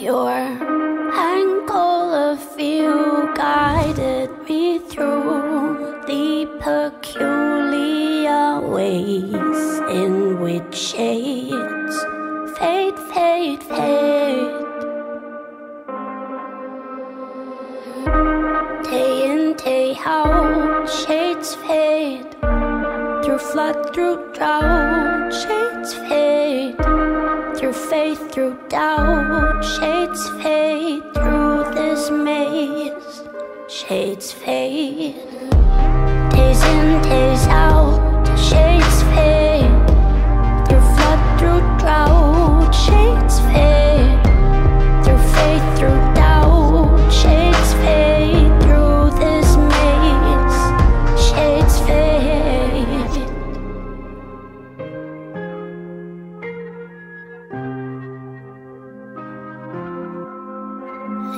Your ankle of feel guided me through the peculiar ways in which shades fade, fade, fade. Day in, day out, shades fade. Through flood, through drought, shades. Through doubt, shades fade. Through this maze, shades fade. Days in, days out,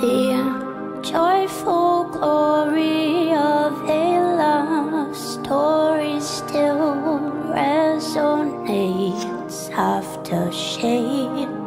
The joyful glory of a love story still resonates after shade.